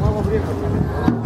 Мама времени.